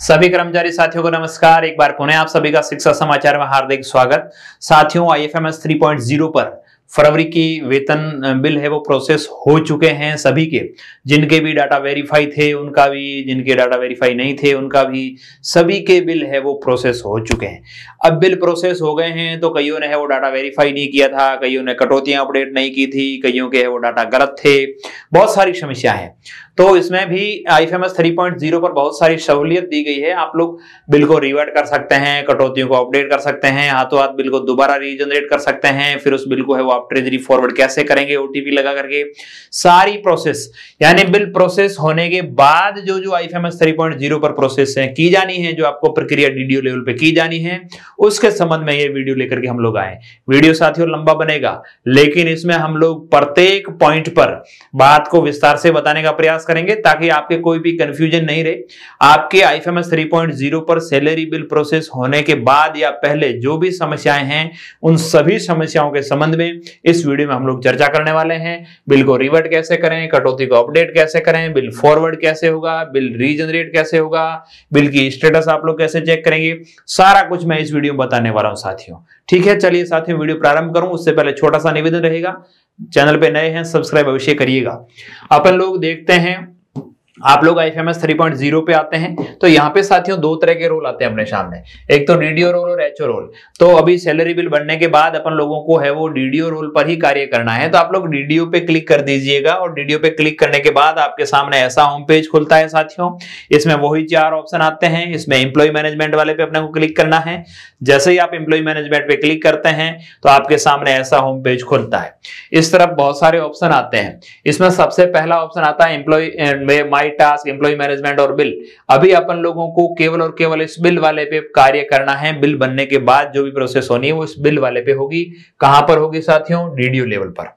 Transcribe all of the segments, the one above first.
सभी कर्मचारी साथियों को नमस्कार। एक बार पुनः आप सभी का शिक्षा समाचार में हार्दिक स्वागत। साथियों I F M S three point zero पर फरवरी की वेतन बिल है, वो प्रोसेस हो चुके हैं सभी के। जिनके भी डाटा वेरीफाई थे, उनका भी, जिनके डाटा वेरीफाई नहीं थे, उनका भी सभी के बिल है, वो प्रोसेस हो चुके हैं। अब बिल प्रोसेस हो गए हैं तो कईयों ने है, वो डाटा वेरीफाई नहीं किया था, कईयों ने कटौतियाँ अपडेट नहीं की थी, कईयों के है, वो डाटा गलत थे। बहुत सारी समस्या है। तो इसमें भी I S three point zero पर बहुत सारी सहूलियत दी गई है। आप लोग बिल को रिवर्ट कर सकते हैं, कटौतियों को अपडेट कर सकते हैं हाथों हाथ बिल को दोबारा रीजनरेट कर सकते हैं, फिर उस बिल को है वो आप ट्रेजरी फॉरवर्ड कैसे करेंगे ओटीपी लगा करके। सारी प्रोसेस यानी बिल प्रोसेस होने के बाद जो जो I S three point zero पर प्रोसेस है, की जानी है, जो आपको प्रक्रिया डीडीओ लेवल पे की जानी है, उसके संबंध में ये वीडियो लेकर के हम लोग आए। वीडियो साथियों, लंबा बनेगा, लेकिन इसमें हम लोग प्रत्येक पॉइंट पर बात को विस्तार से बताने का प्रयास करेंगे ताकि आपके कोई भी कंफ्यूजन नहीं रहे। आपके आई थ्री पॉइंट ज़ीरो पर सैलरी बिल प्रोसेस होने के बाद या पहले जो भी समस्याएँ हैं, उन सभी समस्याओं के संबंध में इस वीडियो में हम लोग चर्चा करने वाले हैं। बिल को रिवर्ट कैसे करें, कटौती को अपडेट कैसे करें बिल फॉरवर्ड कैसे होगा बिल रीजनरेट कैसे होगा बिल की स्टेटस आप लोग कैसे चेक करेंगे, सारा कुछ मैं इस वीडियो में बताने वाला हूँ साथियों। ठीक है, चलिए साथियों वीडियो प्रारंभ करूँ। उससे पहले छोटा सा निवेदन रहेगा चैनल पे नए हैं सब्सक्राइब अवश्य करिएगा। अपन लोग देखते हैं आप लोग I S three point zero पे आते हैं तो यहाँ पे साथियों दो तरह के रोल आते हैं अपने सामने। एक तो डीडीओ रोल और एचओ रोल तो अभी सैलरी बिल बनने के बाद अपन लोगों को है वो डीडीओ रोल पर ही कार्य करना है तो आप लोग डीडीओ पे क्लिक कर दीजिएगा और डीडीओ पे क्लिक करने के बाद आपके सामने ऐसा होम पेज खुलता है साथियों। इसमें वही चार ऑप्शन आते हैं, इसमें एम्प्लॉय मैनेजमेंट वाले पे अपने को क्लिक करना है। जैसे ही आप एम्प्लॉय मैनेजमेंट पे क्लिक करते हैं तो आपके सामने ऐसा होम पेज खुलता है। इस तरफ़ बहुत सारे ऑप्शन आते हैं। इसमें सबसे पहला ऑप्शन आता है employ my task employ management और बिल अभी अपन लोगों को केवल और केवल इस बिल वाले पे कार्य करना है. बिल बनने के बाद जो भी प्रोसेस होनी है, वो इस बिल वाले पे होगी. कहाँ पर होगी साथियों? डीडीओ लेवल पर.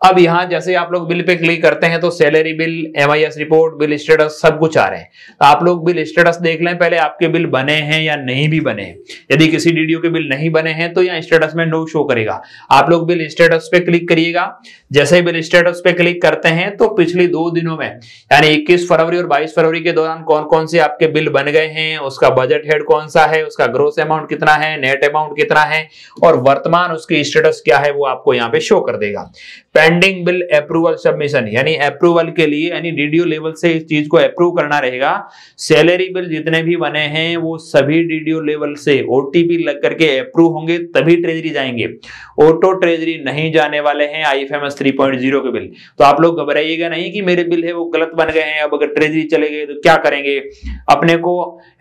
अब यहाँ जैसे आप लोग बिल पे क्लिक करते हैं तो salary bill MIS report bill status सब कुछ आ रहे हैं। तो आप लोग बिल स्टेटस देख लें, पहले आपके बिल बने हैं या नहीं भी बने हैं। यदि किसी डीडीओ के बिल नहीं बने हैं तो यहाँ स्टेटस में नो शो करेगा। आप लोग बिल स्टेटस पे क्लिक करिएगा। जैसे बिल स्टेटस पे क्लिक करते हैं तो पिछले दो दिनों में, यानी इक्कीस फरवरी और बाईस फरवरी के दौरान कौन कौन से आपके बिल बन गए हैं, उसका बजट हेड कौन सा है, उसका ग्रोस अमाउंट कितना है नेट अमाउंट कितना है, और वर्तमान उसकी स्टेटस क्या है, वो आपको यहाँ पे शो कर देगा। पेंडिंग बिल अप्रूवल सबमिशन यानी अप्रूवल के लिए, यानी डीडीओ लेवल से इस चीज़ को अप्रूव करना रहेगा। सैलरी बिल जितने भी बने हैं, वो सभी डीडीओ लेवल से ओटीपी लग करके अप्रूव होंगे, तभी ट्रेजरी जाएँगे। ऑटो ट्रेजरी नहीं जाने वाले हैं I F M S three point zero के बिल तो आप लोग घबराइएगा नहीं कि मेरे बिल है, वो गलत बन गए हैं, अब अगर ट्रेजरी चले गए तो क्या करेंगे? अपने को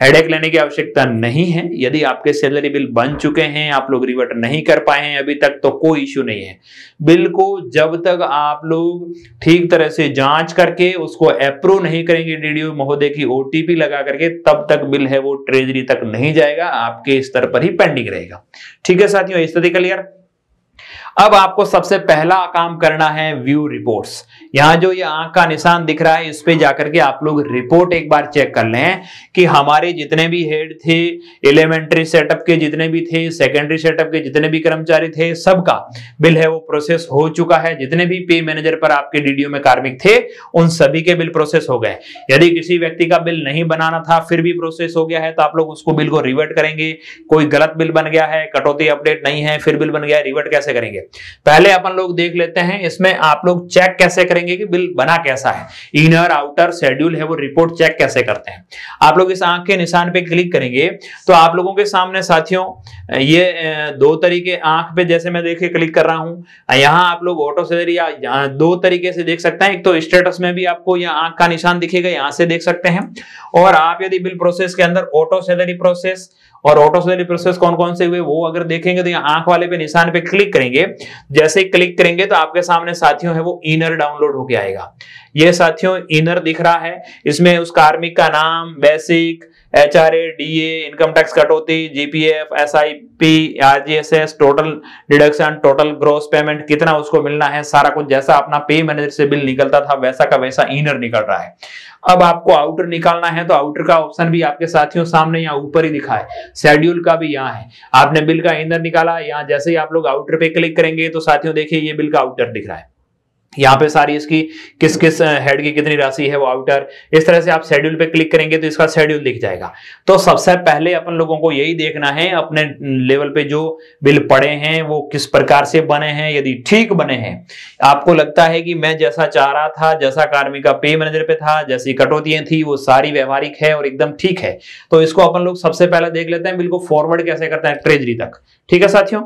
हेडेक लेने की आवश्यकता नहीं है। यदि आपके सैलरी बिल बन चुके हैं, आप लोग रिवर्ट नहीं कर पाए हैं अभी तक तो कोई इश्यू नहीं है। बिल को जब तक आप लोग ठीक तरह से जाँच करके उसको अप्रूव नहीं करेंगे डीडीओ महोदय की ओटीपी लगा करके, तब तक बिल है वो ट्रेजरी तक नहीं जाएगा, आपके स्तर पर ही पेंडिंग रहेगा। ठीक है साथियों, इस स्थिति क्लियर अब आपको सबसे पहला काम करना है व्यू रिपोर्ट्स यहाँ जो ये आँख का निशान दिख रहा है, इस पे जाकर के आप लोग रिपोर्ट एक बार चेक कर लें कि हमारे जितने भी हेड थे एलिमेंट्री सेटअप के जितने भी थे सेकेंडरी सेटअप के जितने भी कर्मचारी थे, सबका बिल है वो प्रोसेस हो चुका है। जितने भी पे मैनेजर पर आपके डीडीओ में कार्मिक थे, उन सभी के बिल प्रोसेस हो गए। यदि किसी व्यक्ति का बिल नहीं बनाना था, फिर भी प्रोसेस हो गया है तो आप लोग उसको बिल को रिवर्ट करेंगे। कोई गलत बिल बन गया है, कटौती अपडेट नहीं है, फिर बिल बन गया है रिवर्ट कैसे करेंगे? पहले अपन लोग देख लेते हैं, इसमें आप लोग चेक कैसे करेंगे कि बिल बना कैसा है। इनर आउटर शेड्यूल है, वो रिपोर्ट चेक कैसे करते हैं। आप लोग इस आँख के निशान पे क्लिक करेंगे तो आप लोगों के सामने साथियों, ये दो तरीके आँख पे जैसे मैं देखे क्लिक कर रहा हूँ, यहाँ आप लोग ऑटो सैलरी या दो तरीके से देख सकते हैं। एक तो स्टेटस में भी आपको यह आँख का निशान दिखेगा, यहाँ से देख सकते हैं। और आप यदि बिल प्रोसेस के अंदर ऑटो सैलरी प्रोसेस और ऑटो प्रोसेस कौन कौन से हुए, वो अगर देखेंगे तो यहाँ आँख वाले पे निशान पे क्लिक करेंगे। जैसे क्लिक करेंगे तो आपके सामने साथियों है, वो इनर डाउनलोड होके आएगा। ये साथियों इनर दिख रहा है। इसमें उस कार्मिक का नाम basic H R A D A income tax कटौती GPF S I P R G S S total deduction total gross payment कितना उसको मिलना है, सारा कुछ जैसा अपना पे मैनेजर से बिल निकलता था, वैसा का वैसा इनर निकल रहा है। अब आपको आउटर निकालना है तो आउटर का ऑप्शन भी आपके साथियों सामने यहाँ ऊपर ही दिखा है। शेड्यूल का भी यहाँ है। आपने बिल का इनर निकाला, यहाँ जैसे ही आप लोग आउटर पे क्लिक करेंगे तो साथियों देखिए ये बिल का आउटर दिख रहा है। यहाँ पे सारी इसकी किस किस हेड की कितनी राशि है वो आउटर इस तरह से आप शेड्यूल पे क्लिक करेंगे तो इसका शेड्यूल दिख जाएगा। तो सबसे पहले अपन लोगों को यही देखना है, अपने लेवल पे जो बिल पड़े हैं, वो किस प्रकार से बने हैं, यदि ठीक बने हैं। आपको लगता है कि मैं जैसा चाह रहा था, जैसा कार्मिका पे मैनेजर पे था, जैसी कटौतियाँ थी, वो सारी व्यवहारिक है और एकदम ठीक है। तो इसको अपन लोग सबसे पहले देख लेते हैं, बिल को फॉरवर्ड कैसे करते हैं ट्रेजरी तक। ठीक है साथियों?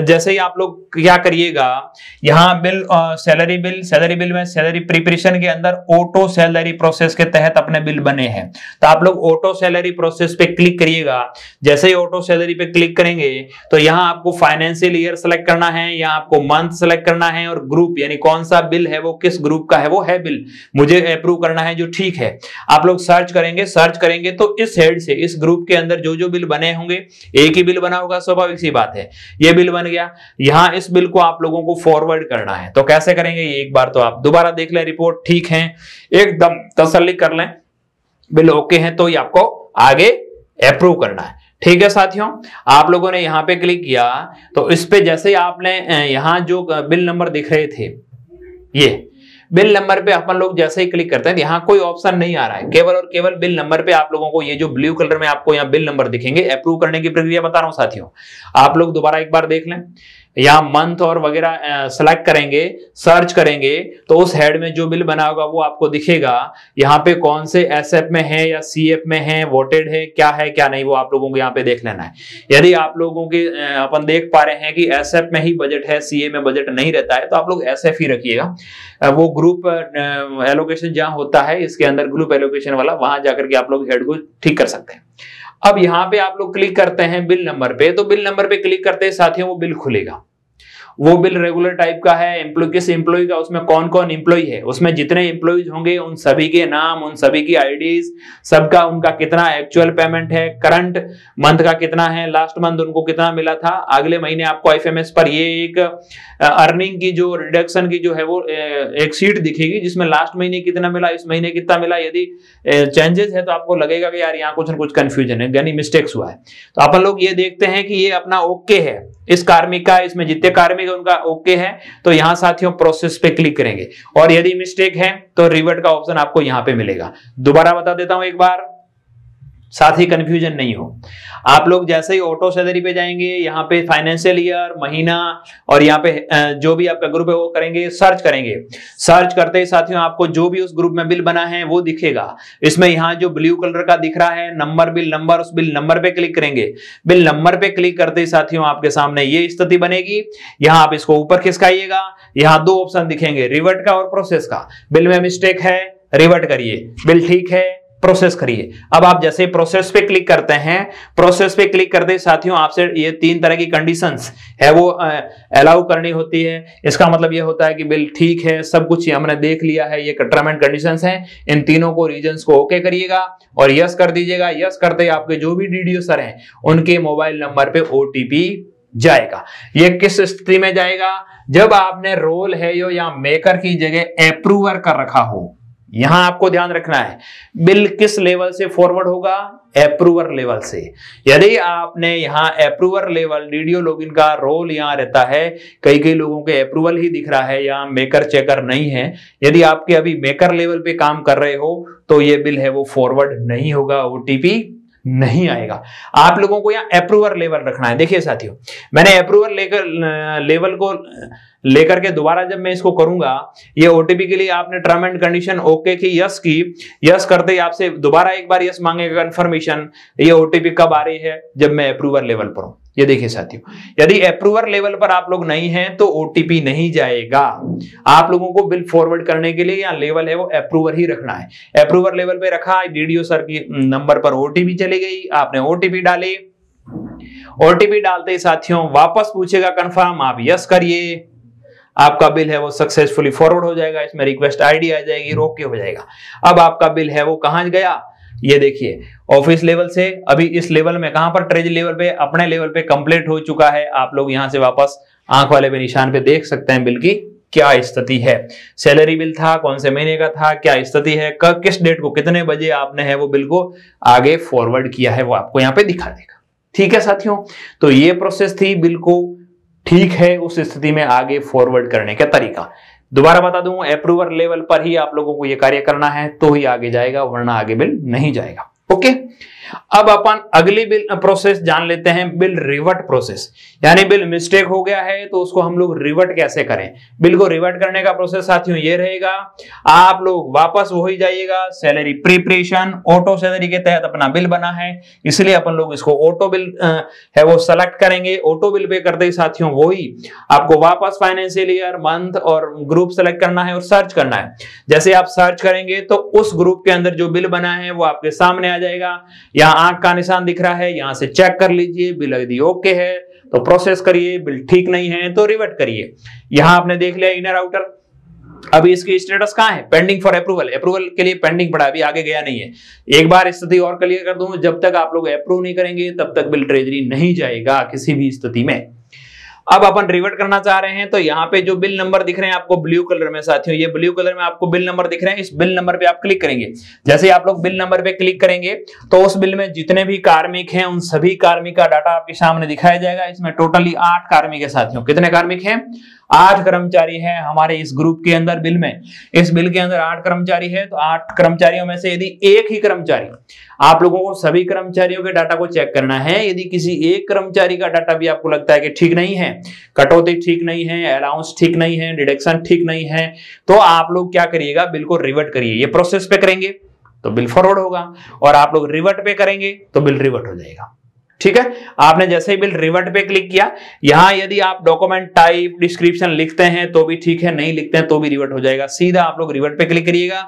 जैसे ही आप लोग क्या करिएगा, यहाँ bill salary bill salary bill में सैलरी प्रिपरेशन के अंदर ऑटो सैलरी प्रोसेस के तहत अपने बिल बने हैं। तो आप लोग ऑटो सैलरी प्रोसेस पे क्लिक करिएगा। जैसे ही ऑटो सैलरी पे क्लिक करेंगे तो यहाँ आपको फाइनेंशियल ईयर सेलेक्ट करना है, यहाँ आपको मंथ सेलेक्ट करना है और ग्रुप यानी कौन सा बिल है वो, किस ग्रुप का है वो है बिल। मुझे अप्रूव करना है जो ठीक है। आप लोग सर्च करेंगे सर्च करेंगे तो इस हेड से, इस ग्रुप के अंदर जो जो बिल बने होंगे, एक ही बिल बना होगा, स्वाभाविक सी बात है। ये बिल बन गया। यहाँ इस बिल को आप लोगों को फॉरवर्ड करना है। तो कैसे करेंगे? एक बार तो आप दोबारा देख लें रिपोर्ट, ठीक है? एकदम तसल्ली कर लें। बिल ओके है तो ये आपको आगे अप्रूव करना है। ठीक है साथियों? आप लोगों ने यहाँ पे क्लिक किया तो इस पे जैसे आपने यहाँ जो बिल नंबर दिख रहे थे, ये बिल नंबर पे अपन लोग जैसे ही क्लिक करते हैं, यहाँ कोई ऑप्शन नहीं आ रहा है। केवल और केवल बिल नंबर पे आप लोगों को ये जो ब्लू कलर में आपको यहाँ बिल नंबर दिखेंगे अप्रूव करने की प्रक्रिया बता रहा हूँ साथियों। आप लोग दोबारा एक बार देख लें। या मंथ और वगैरह सेलेक्ट करेंगे सर्च करेंगे तो उस हेड में जो बिल बना होगा वो आपको दिखेगा। यहाँ पे कौन से एस एफ़ में है या सी एफ़ में है वोटेड है, क्या है, क्या नहीं, वो आप लोगों को यहाँ पे देख लेना है। यदि आप लोगों के अपन देख पा रहे हैं कि एस एफ़ में ही बजट है सी ए में बजट नहीं रहता है तो आप लोग एस एफ़ ही रखिएगा। वो ग्रुप एलोकेशन जहाँ होता है, इसके अंदर ग्रुप एलोकेशन वाला, वहाँ जाकर के आप लोग हेड को ठीक कर सकते हैं। अब यहाँ पे आप लोग क्लिक करते हैं बिल नंबर पे तो बिल नंबर पे क्लिक करते हैं, साथियों, वो बिल खुलेगा। वो बिल रेगुलर टाइप का है एम्प्लॉय किस एम्प्लॉय का, उसमें कौन कौन एम्प्लॉय है? उसमें जितने एम्प्लॉयज़ होंगे, उन सभी के नाम, उन सभी की आईडीज सबका उनका कितना एक्चुअल पेमेंट है करंट मंथ का कितना है लास्ट मंथ उनको कितना मिला था? अगले महीने आपको एफ़ पर ये एक अर्निंग की जो रिडक्शन की जो है वो एक सीट दिखेगी, जिसमें लास्ट महीने कितना मिला, इस महीने कितना मिला, यदि चेंजेस है तो आपको लगेगा कि यार यहाँ कुछ ना कुछ कंफ्यूजन है, यानी मिस्टेक्स हुआ है। तो अपन लोग ये देखते हैं कि ये अपना ओके है। इस कार्मिक का, इसमें जितने कार्मिक उनका ओके है तो यहाँ साथियों प्रोसेस पे क्लिक करेंगे। और यदि मिस्टेक है तो रिवर्ट का ऑप्शन आपको यहाँ पे मिलेगा। दोबारा बता देता हूँ एक बार। साथ ही कंफ्यूजन नहीं हो। आप लोग जैसे ही ऑटो सैलरी पे जाएँगे, यहाँ पे फाइनेंशियल ईयर महीना, और यहाँ पे जो भी आपका ग्रुप है वो करेंगे सर्च करेंगे। सर्च करते ही साथियों आपको जो भी उस ग्रुप में बिल बना है वो दिखेगा। इसमें यहाँ जो ब्लू कलर का दिख रहा है नंबर बिल नंबर उस बिल नंबर पे क्लिक करेंगे। बिल नंबर पे क्लिक करते ही साथियों आपके सामने ये स्थिति बनेगी। यहाँ आप इसको ऊपर खिसकाइएगा। यहाँ दो ऑप्शन दिखेंगे रिवर्ट का और प्रोसेस का। बिल में मिस्टेक है रिवर्ट करिए। बिल ठीक है प्रोसेस करिए। अब आप जैसे प्रोसेस पे क्लिक करते हैं प्रोसेस पे क्लिक करते साथियों, आपसे ये तीन तरह की कंडीशंस है, वो अलाउ करनी होती है। इसका मतलब ये होता है कि बिल ठीक है, सब कुछ हमने देख लिया है, ये टर्म एंड कंडीशंस हैं। इन तीनों को रीजन को ओके करिएगा और यस कर दीजिएगा। यस करते आपके जो भी डीडीओ सर हैं, उनके मोबाइल नंबर पे ओटीपी जाएगा। ये किस स्थिति में जाएगा? जब आपने रोल है यो या मेकर की जगह अप्रूवर कर रखा हो यहाँ आपको ध्यान रखना है, बिल किस लेवल से फॉरवर्ड होगा? अप्रूवर लेवल से। यदि आपने यहाँ अप्रूवर लेवल डीडीओ लॉगिन का रोल यहाँ रहता है कई कई लोगों के अप्रूवल ही दिख रहा है या मेकर चेकर नहीं है, यदि आपके अभी मेकर लेवल पे काम कर रहे हो तो ये बिल है वो फॉरवर्ड नहीं होगा ओटीपी नहीं आएगा। आप लोगों को यहाँ अप्रूवर लेवल रखना है। देखिए साथियों, मैंने अप्रूवर लेकर लेवल को, लेकर के दोबारा जब मैं इसको करूँगा, ये ओटीपी के लिए आपने टर्म एंड कंडीशन ओके की यस की यस करते ही आपसे दोबारा एक बार यस मांगेगा कंफर्मेशन ये ओटीपी कब आ रही है जब मैं अप्रूवर लेवल पर हूँ। ये देखिए साथियों, यदि अप्रूवर लेवल पर आप लोग नहीं हैं तो ओटीपी नहीं जाएगा। आप लोगों को बिल फॉरवर्ड करने के लिए यहाँ लेवल है, वो अप्रूवर ही रखना है। अप्रूवर लेवल पे रखा डीडीओ सर की नंबर पर ओटीपी चली गई, आपने ओटीपी डाली। ओटीपी डालते ही साथियों, वापस पूछेगा कंफर्म आप यस करिए। आपका बिल है वो सक्सेसफुली फॉरवर्ड हो जाएगा, इसमें रिक्वेस्ट आईडी आ जाएगी, रोके हो जाएगा। अब आपका बिल है वो कहाँ गया? ये देखिए ऑफ़िस लेवल से अभी इस लेवल में कहाँ पर ट्रेज लेवल पे, अपने लेवल पे कंप्लीट हो चुका है। आप लोग यहाँ से वापस आँख वाले पे निशान पे देख सकते हैं बिल की क्या स्थिति है। सैलरी बिल था, कौन से महीने का था, क्या स्थिति है कब किस डेट को, कितने बजे आपने है वो बिल को आगे फॉरवर्ड किया है वो आपको यहाँ पे दिखा देगा। ठीक है साथियों तो ये प्रोसेस थी बिल को ठीक है उस स्थिति में आगे फॉरवर्ड करने का तरीका। दोबारा बता दूँ अप्रूवर लेवल पर ही आप लोगों को यह कार्य करना है तो ही आगे जाएगा, वरना आगे बिल नहीं जाएगा। ओके? अब अपन अगली बिल प्रोसेस जान लेते हैं, बिल रिवर्ट प्रोसेस यानी बिल मिस्टेक हो गया है तो उसको हम लोग रिवर्ट कैसे करें? बिल को रिवर्ट करने का प्रोसेस साथियों ये रहेगा, आप लोग वापस वही जाइएगा सैलरी प्रिपरेशन ऑटो सैलरी के तहत अपना बिल बना है, इसलिए अपन लोग इसको ऑटो बिल है वो सेलेक्ट करेंगे ऑटो बिल पे करते ही साथियों वही आपको वापस फाइनेंशियल ईयर मंथ और ग्रुप सेलेक्ट करना है और सर्च करना है। जैसे आप सर्च करेंगे तो उस ग्रुप के अंदर जो बिल बना है, वो आपके सामने आ जाएगा। यहाँ आँख का निशान दिख रहा है, यहाँ से चेक कर लीजिए, बिल यदि ओके है तो प्रोसेस करिए, बिल ठीक नहीं है तो रिवर्ट करिए। यहाँ आपने देख लिया इनर आउटर अभी इसकी स्टेटस कहाँ है? पेंडिंग फॉर अप्रूवल अप्रूवल के लिए पेंडिंग पड़ा, अभी आगे गया नहीं है। एक बार स्थिति और क्लियर कर दूँ, जब तक आप लोग अप्रूव नहीं करेंगे, तब तक बिल ट्रेजरी नहीं जाएगा किसी भी स्थिति में। अब अपन रिवर्ट करना चाह रहे हैं तो यहाँ पे जो बिल नंबर दिख रहे हैं आपको ब्लू कलर में, साथियों, ये ब्लू कलर में आपको बिल नंबर दिख रहे हैं, इस बिल नंबर पे आप क्लिक करेंगे। जैसे आप लोग बिल नंबर पे क्लिक करेंगे तो उस बिल में जितने भी कार्मिक हैं, उन सभी कार्मिक का डाटा आपके सामने दिखाया जाएगा। इसमें टोटली आठ कार्मिक है, साथियों। कितने कार्मिक हैं? आठ कर्मचारी है हमारे इस ग्रुप के अंदर बिल में। इस बिल के अंदर आठ कर्मचारी है तो आठ कर्मचारियों में से यदि एक ही कर्मचारी, आप लोगों को सभी कर्मचारियों के डाटा को चेक करना है। यदि किसी एक कर्मचारी का डाटा भी आपको लगता है कि ठीक नहीं है, कटौती ठीक नहीं है अलाउंस ठीक नहीं है डिडक्शन ठीक नहीं है तो आप लोग क्या करिएगा, बिल को रिवर्ट करिए। ये प्रोसेस पे करेंगे तो बिल फॉरवर्ड होगा। और आप लोग रिवर्ट पे करेंगे तो बिल रिवर्ट हो जाएगा। ठीक है? आपने जैसे ही बिल रिवर्ट पे क्लिक किया, यहाँ यदि आप डॉक्यूमेंट टाइप डिस्क्रिप्शन लिखते हैं तो भी ठीक है, नहीं लिखते हैं तो भी रिवर्ट हो जाएगा। सीधा आप लोग रिवर्ट पे क्लिक करिएगा।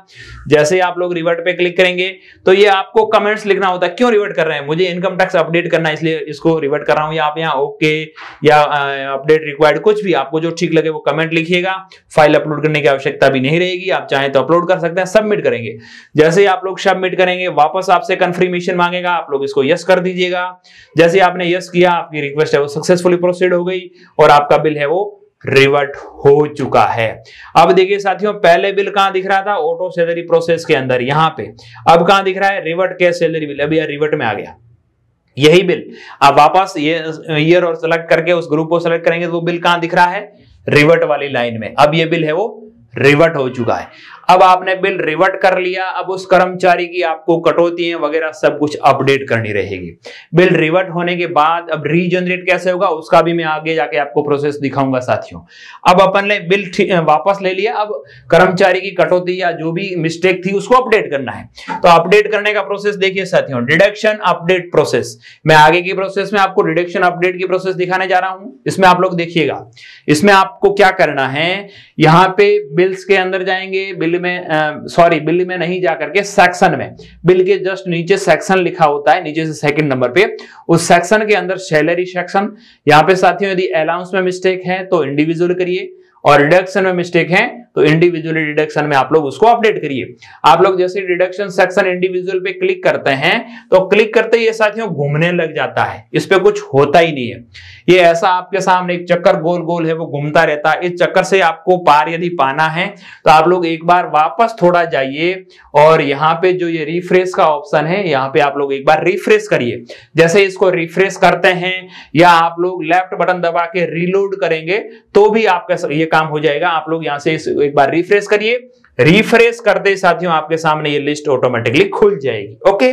जैसे ही आप लोग रिवर्ट पे क्लिक करेंगे तो ये आपको कमेंट्स लिखना होता है, क्यों रिवर्ट कर रहे हैं? मुझे इनकम टैक्स अपडेट करना इसलिए इसको रिवर्ट कर रहा हूँ। या आप यहाँ ओके या अपडेट रिक्वायर्ड कुछ भी आपको जो ठीक लगे, वो कमेंट लिखिएगा। फ़ाइल अपलोड करने की आवश्यकता भी नहीं रहेगी। आप चाहें तो अपलोड कर सकते हैं सबमिट करेंगे। जैसे ही आप लोग सबमिट करेंगे, वापस आपसे कंफर्मेशन मांगेगा। आप लोग इसको यस कर दीजिएगा। जैसे आपने यस किया, आपकी रिक्वेस्ट है वो सक्सेसफुली प्रोसीड हो गई और आपका बिल है वो रिवर्ट हो चुका है। अब देखिए साथियों, पहले बिल कहाँ दिख रहा था? ऑटो सैलरी प्रोसेस के अंदर, यहाँ पे। अब कहाँ दिख रहा है? रिवर्ट कैश सैलरी बिल अभी रिवर्ट में आ गया। यही बिल आप वापस ये ईयर और सेलेक्ट करके उस ग्रुप को सेलेक्ट करेंगे तो वो बिल कहाँ दिख रहा है? रिवर्ट वाली लाइन में। अब ये बिल है वो रिवर्ट हो चुका है। अब आपने बिल रिवर्ट कर लिया, अब उस कर्मचारी की आपको कटौती वगैरह सब कुछ अपडेट करनी रहेगी। बिल रिवर्ट होने के बाद अब रीजनरेट कैसे होगा, उसका भी मैं आगे जाके आपको प्रोसेस दिखाऊँगा साथियों। अब अपन ने बिल वापस ले लिया, अब कर्मचारी की कटौती या जो भी मिस्टेक थी उसको अपडेट करना है। तो अपडेट करने का प्रोसेस देखिए साथियों, डिडक्शन अपडेट प्रोसेस। मैं आगे की प्रोसेस में आपको डिडक्शन अपडेट की प्रोसेस दिखाने जा रहा हूँ, इसमें आप लोग देखिएगा। इसमें आपको क्या करना है, यहाँ पे बिल्स के अंदर जाएँगे, बिल में सॉरी बिल में नहीं जा करके सेक्शन में। बिल के जस्ट नीचे सेक्शन लिखा होता है, नीचे से सेकंड नंबर पे। उस सेक्शन के अंदर सैलरी सेक्शन यहाँ पे साथियों, यदि अलाउंस में मिस्टेक है तो इंडिविजुअल करिए। और रिडक्शन में मिस्टेक है तो इंडिविजुअली डिडक्शन में आप लोग उसको अपडेट करिए। आप लोग जैसे डिडक्शन सेक्शन इंडिविजुअल पे क्लिक करते हैं तो क्लिक करते ही साथियों घूमने लग जाता है। इस पे कुछ होता ही नहीं है। ये ऐसा आपके सामने एक चक्कर गोल गोल है, वो घूमता रहता है। इस चक्कर से आपको पार यदि पाना है तो आप लोग एक बार वापस थोड़ा जाइए और यहाँ पे जो ये रिफ्रेश का ऑप्शन है, यहाँ पे आप लोग एक बार रिफ्रेश करिए। जैसे इसको रिफ्रेश करते हैं या आप लोग लेफ़्ट बटन दबा के रीलोड करेंगे तो भी आपका ये काम हो जाएगा। आप लोग यहाँ से एक बार रिफ्रेश करिए। रिफ्रेश करते साथियों, आपके सामने ये लिस्ट ऑटोमेटिकली खुल जाएगी ओके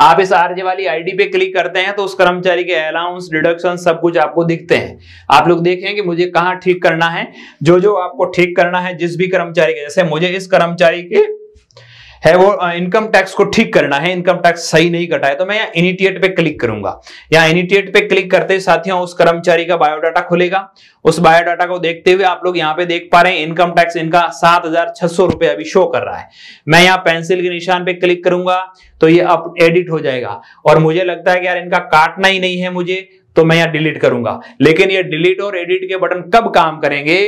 आप इस आरजे वाली आईडी पे क्लिक करते हैं तो उस कर्मचारी के अलाउंस डिडक्शन सब कुछ आपको दिखते हैं। आप लोग देखें कि मुझे कहाँ ठीक करना है। जो जो आपको ठीक करना है, जिस भी कर्मचारी के, जैसे मुझे इस कर्मचारी के है वो इनकम टैक्स को ठीक करना है इनकम टैक्स सही नहीं कटा है तो मैं यहाँ इनिटिएट पे क्लिक करूँगा। यहाँ इनिटिएट पे क्लिक करते ही साथियों, उस कर्मचारी का बायोडाटा खुलेगा। उस बायोडाटा को देखते हुए आप लोग यहाँ पे देख पा रहे हैं इनकम टैक्स इनका सात हज़ार छह सौ रुपए अभी शो कर रहा है। मैं यहाँ पेंसिल के निशान पे क्लिक करूँगा तो ये अब एडिट हो जाएगा। और मुझे लगता है कि यार इनका काटना ही नहीं है मुझे तो मैं यहाँ डिलीट करूँगा। लेकिन ये डिलीट और एडिट के बटन कब काम करेंगे?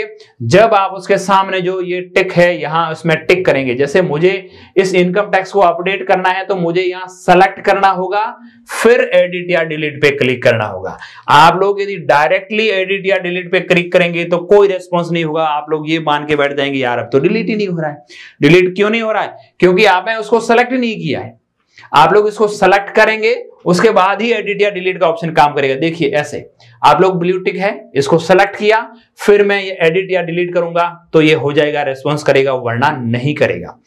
जब आप उसके सामने जो ये टिक है, यहाँ उसमें टिक करेंगे। जैसे मुझे इस इनकम टैक्स को अपडेट करना है तो मुझे यहाँ सेलेक्ट करना होगा, फिर एडिट या डिलीट पे क्लिक करना होगा। आप लोग यदि डायरेक्टली एडिट या डिलीट पे क्लिक करेंगे तो कोई रेस्पॉन्स नहीं होगा। आप लोग ये मान के बैठ जाएँगे, यार, अब तो डिलीट ही नहीं हो रहा है। डिलीट क्यों नहीं हो रहा है? क्योंकि आपने उसको सेलेक्ट नहीं किया है। आप लोग इसको सेलेक्ट करेंगे, उसके बाद ही एडिट या डिलीट का ऑप्शन काम करेगा। देखिए, ऐसे, आप लोग ब्लू टिक है, इसको सेलेक्ट किया, फिर मैं ये एडिट या डिलीट करूँगा तो ये हो जाएगा रेस्पॉन्स करेगा, वरना नहीं करेगा।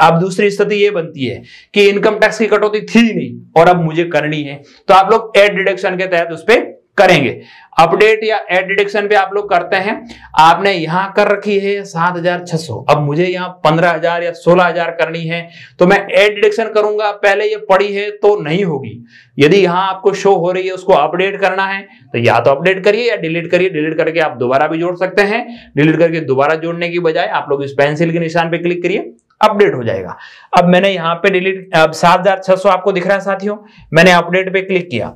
अब दूसरी स्थिति ये बनती है कि इनकम टैक्स की कटौती थी नहीं, और अब मुझे करनी है। तो आप लोग एड डिडक्शन के तहत उस पर करेंगे। अपडेट या एड डिडक्शन पे आप लोग करते हैं। आपने यहाँ कर रखी है सात हज़ार छह सौ। अब मुझे यहाँ पंद्रह हज़ार या सोलह हज़ार करनी है तो मैं एड डिडक्शन करूँगा। पहले ये पड़ी है तो नहीं होगी। यदि यहाँ आपको शो हो रही है, उसको अपडेट करना है तो या तो अपडेट करिए या डिलीट करिए। डिलीट करके आप दोबारा भी जोड़ सकते हैं। डिलीट करके दोबारा जोड़ने की बजाय आप लोग इस पेंसिल के निशान पे क्लिक करिए अपडेट हो जाएगा। अब मैंने यहाँ पे डिलीट अब सात हज़ार छह सौ आपको दिख रहा है साथियों। मैंने अपडेट पे क्लिक किया।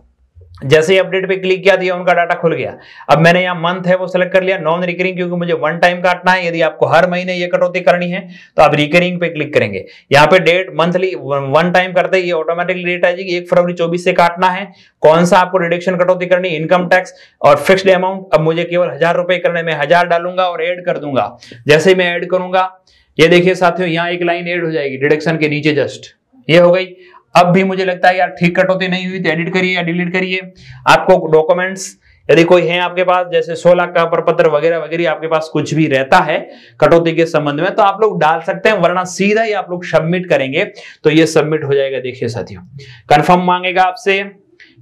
जैसे ही अपडेट पे क्लिक किया दिया उनका डाटा खुल गया। अब मैंने यहाँ मंथ है वो सिलेक्ट कर लिया नॉन रिकरिंग क्योंकि मुझे वन टाइम काटना है, यदि आपको हर महीने ये कटौती करनी है तो आप रिकरिंग पे क्लिक करेंगे। यहाँ पे डेट मंथली वन टाइम करते ही ऑटोमेटिकली डेट आ जाएगी, एक फरवरी चौबीस से काटना है। कौन सा आपको रिडक्शन कटौती करनी इनकम टैक्स और फिक्स्ड अमाउंट अब मुझे केवल हज़ार रुपए करने में हज़ार डालूँगा और एड कर दूँगा। जैसे ही मैं एड करूँगा, ये देखिए साथियों, यहाँ एक लाइन एड हो जाएगी डिडक्शन के नीचे जस्ट ये हो गई। अब भी मुझे लगता है, यार, ठीक कटौती नहीं हुई तो एडिट करिए या डिलीट करिए। आपको डॉक्यूमेंट्स यदि कोई है आपके पास, जैसे 16 का प्रपत्र वगैरह वगैरह आपके पास कुछ भी रहता है कटौती के संबंध में तो आप लोग डाल सकते हैं, वरना सीधा ही आप लोग सबमिट करेंगे तो ये सबमिट हो जाएगा। देखिए साथियों कंफर्म मांगेगा आपसे।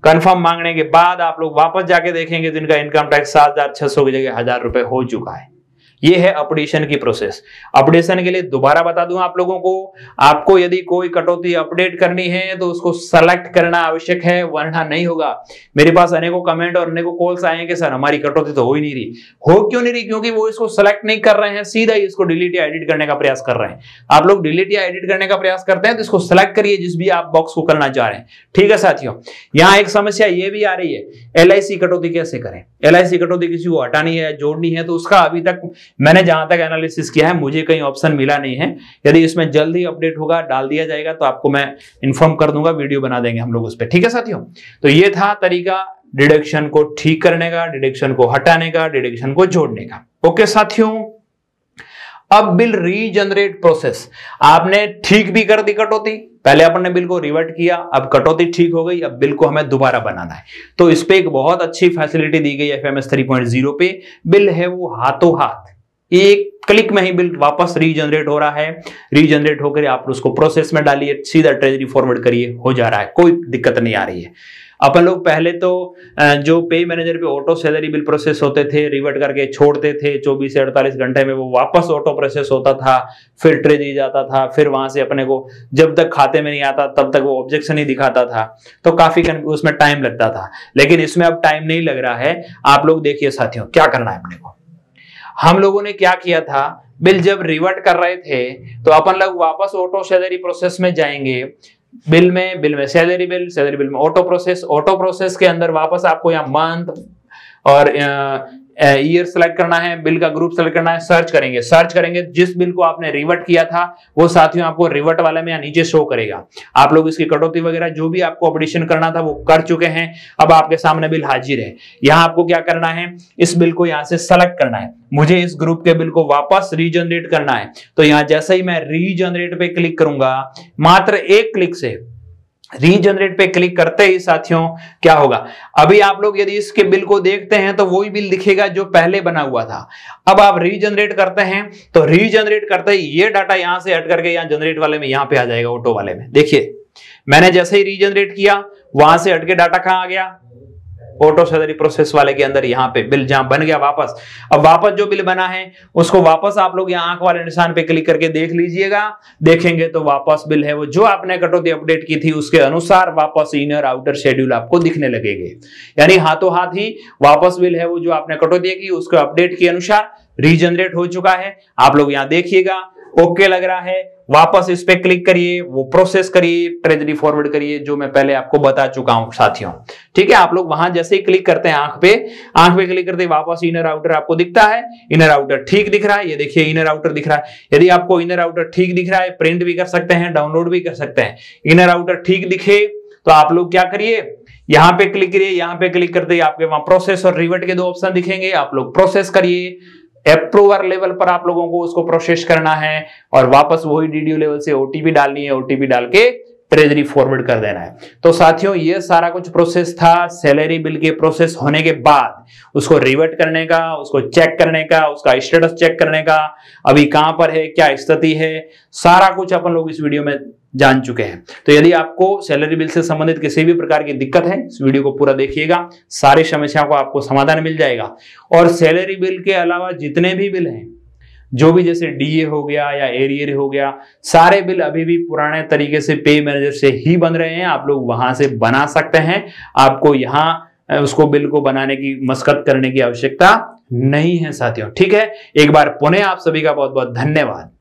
कंफर्म मांगने के बाद आप लोग वापस जाके देखेंगे इनका इनकम टैक्स सात हज़ार छह सौ की जगह हज़ार रुपए हो चुका है। ये है अपडेशन की प्रोसेस अपडेशन के लिए दोबारा बता दूँ आप लोगों को, आपको यदि कोई कटौती अपडेट करनी है तो उसको सेलेक्ट करना आवश्यक है, वरना नहीं होगा. मेरे पास अनेकों कमेंट और अनेकों कॉल्स आए हैं कि सर, हमारी कटौती तो हो ही नहीं रही. हो क्यों नहीं रही? क्योंकि वो इसको सेलेक्ट नहीं कर रहे हैं, सीधा ही इसको डिलीट या एडिट करने का प्रयास कर रहे हैं. आप लोग डिलीट या एडिट करने का प्रयास करते हैं तो इसको सेलेक्ट करिए जिस भी आप बॉक्स को करना चाह रहे हैं. ठीक है साथियों? यहाँ एक समस्या ये भी आ रही है LIC कटौती कैसे करें? LIC कटौती किसी को हटानी है जोड़नी है तो उसका अभी तक मैंने जहाँ तक एनालिसिस किया है, मुझे कहीं ऑप्शन मिला नहीं है। यदि इसमें जल्दी अपडेट होगा, डाल दिया जाएगा तो आपको मैं इन्फॉर्म कर दूँगा वीडियो बना देंगे हम लोग उस पर ठीक है साथियों? तो ये था तरीका डिडक्शन को ठीक करने का डिडक्शन को हटाने का डिडक्शन को जोड़ने का। ओके साथियों? अब बिल रीजनरेट प्रोसेस आपने ठीक भी कर दी कटौती। पहले अपन ने बिल को रिवर्ट किया, अब कटौती ठीक हो गई, अब बिल को हमें दोबारा बनाना है। तो इस पे एक बहुत अच्छी फैसिलिटी दी गई F M S three point zero पे। बिल है वो हाथों हाथ। एक क्लिक में ही बिल वापस रीजनरेट हो रहा है। रीजनरेट होकर आप उसको प्रोसेस में डालिए, सीधा ट्रेजरी फॉरवर्ड करिए, हो जा रहा है, कोई दिक्कत नहीं आ रही है। अपन लोग पहले तो जो पे मैनेजर पे ऑटो सैलरी बिल प्रोसेस होते थे रिवर्ट करके छोड़ते थे 24 से 48 घंटे में वो वापस ऑटो प्रोसेस होता था, फिर ट्रेजरी जाता था, फिर वहाँ से अपने को जब तक खाते में नहीं आता, तब तक वो ऑब्जेक्शन ही दिखाता था। तो काफ़ी उसमें टाइम लगता था। लेकिन इसमें अब टाइम नहीं लग रहा है। आप लोग देखिए साथियों, क्या करना है अपने को। हम लोगों ने क्या किया था? बिल जब रिवर्ट कर रहे थे तो अपन लोग वापस ऑटो सैलरी प्रोसेस में जाएँगे। बिल में बिल में सैलरी बिल सैलरी बिल में ऑटो प्रोसेस ऑटो प्रोसेस के अंदर वापस आपको यहाँ मंथ और ईयर सेलेक्ट करना है बिल का ग्रुप सेलेक्ट करना है सर्च करेंगे। सर्च करेंगे, जिस बिल को आपने रिवर्ट किया था, वो साथियों आपको रिवर्ट वाले में या नीचे शो करेगा। आप लोग इसकी कटौती वगैरह जो भी आपको ऑपरेशन करना था, वो कर चुके हैं। अब आपके सामने बिल हाजिर है। यहाँ आपको क्या करना है? इस बिल को यहाँ से सेलेक्ट करना है। मुझे इस ग्रुप के बिल को वापस रीजनरेट करना है। तो यहाँ जैसे ही मैं रीजनरेट पे क्लिक करूँगा, मात्र एक क्लिक से रीजनरेट पे क्लिक करते ही साथियों, क्या होगा? अभी आप लोग यदि इसके बिल को देखते हैं तो वही बिल दिखेगा जो पहले बना हुआ था। अब आप रीजनरेट करते हैं तो रीजनरेट करते ही ये डाटा यहाँ से हट करके यहाँ जनरेट वाले में, यहाँ पे आ जाएगा ऑटो वाले में। देखिए, मैंने जैसे ही रीजनरेट किया, वहाँ से हटके डाटा कहाँ आ गया? ऑटो सैलरी प्रोसेस वाले के अंदर यहाँ पे बिल जहाँ बन गया वापस। अब वापस जो बिल बना है, उसको वापस आप लोग यहाँ आँख वाले निशान पे क्लिक करके देख लीजिएगा। देखेंगे तो वापस बिल है वो जो आपने कटौती अपडेट की थी, उसके अनुसार वापस इनर आउटर शेड्यूल आपको दिखने लगेंगे। यानी हाथों हाथ ही वापस बिल है वो जो आपने कटौती की, उसके अपडेट के अनुसार रीजनरेट हो चुका है। आप लोग यहाँ देखिएगा, ओके लग रहा है। वापस इस पे क्लिक करिए, वो प्रोसेस करिए ट्रेजरी फॉरवर्ड करिए, जो मैं पहले आपको बता चुका हूँ, साथियों। ठीक है, आप लोग वहाँ जैसे ही क्लिक करते हैं आँख पे आँख पे क्लिक करते वापस इनर आउटर आपको दिखता है इनर आउटर ठीक दिख रहा है, ये देखिए इनर आउटर दिख रहा है। यदि आपको इनर आउटर ठीक दिख रहा है प्रिंट भी कर सकते हैं डाउनलोड भी कर सकते हैं। इनर आउटर ठीक दिखे तो आप लोग क्या करिए, यहाँ पे क्लिक करिए, यहाँ पे क्लिक करते आपके वहाँ प्रोसेस और रिवर्ट के दो ऑप्शन दिखेंगे, आप लोग प्रोसेस करिए। अप्रूवर लेवल पर आप लोगों को उसको प्रोसेस करना है और वापस वही डीडीओ लेवल से ओटीपी डालनी है ओटीपी डाल के ट्रेजरी फॉरवर्ड कर देना है। तो साथियों, ये सारा कुछ प्रोसेस था। सैलरी बिल के प्रोसेस होने के बाद उसको रिवर्ट करने का, उसको चेक करने का, उसका स्टेटस चेक करने का, अभी कहाँ पर है, क्या स्थिति है, सारा कुछ अपन लोग इस वीडियो में जान चुके हैं। तो यदि आपको सैलरी बिल से संबंधित किसी भी प्रकार की दिक्कत है, इस वीडियो को पूरा देखिएगा, सारी समस्याओं को आपको समाधान मिल जाएगा। और सैलरी बिल के अलावा जितने भी बिल हैं जो भी जैसे डीए हो गया या एरियर हो गया, सारे बिल अभी भी पुराने तरीके से पे मैनेजर से ही बन रहे हैं। आप लोग वहाँ से बना सकते हैं। आपको यहाँ उसको बिल को बनाने की, मस्कत करने की आवश्यकता नहीं है, साथियों। ठीक है? एक बार पुनः आप सभी का बहुत बहुत धन्यवाद।